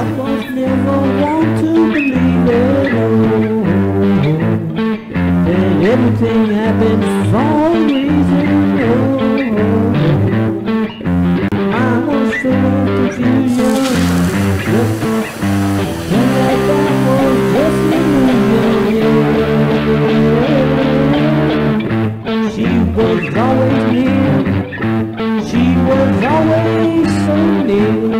I was never want to believe it. And everything happens for a reason. Oh, I was I was. She was always near. She was always so near.